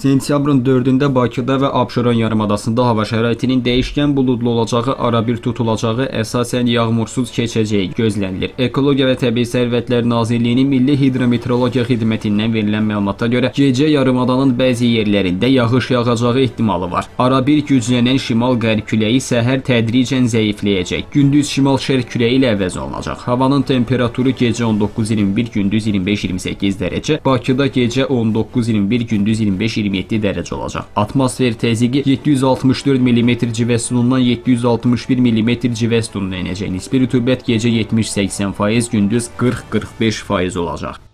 Sentyabrın 4-də Bakıda və Abşeron yarımadasında hava şəraitinin dəyişkən buludlu olacağı, arabir tutulacağı, əsasən yağmursuz keçəcəyi gözlənilir. Ekologiya və Təbii Sərvətlər Nazirliyinin Milli Hidrometeorologiya Xidmətindən verilən məlumata görə gecə yarımadanın bəzi yerlərində yağış yağacağı ehtimalı var. Arabir güclənən şimal-qərb küləyi səhər tədricən zəifləyəcək. Gündüz şimal-şərq küləyi ilə əvəz olunacaq. Havanın temperaturu gecə 19-21, gündüz 25-28 dərəcə, Bakıda gecə 19-21, gündüz 25-27 dərəcə olacaq. Atmosfer təzyiqi 764 mm civə sütunundan 761 mm civə sütununa enəcək. Nisbi rütubət gecə 70-80%, gündüz 40-45% olacaq.